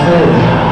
Spirit.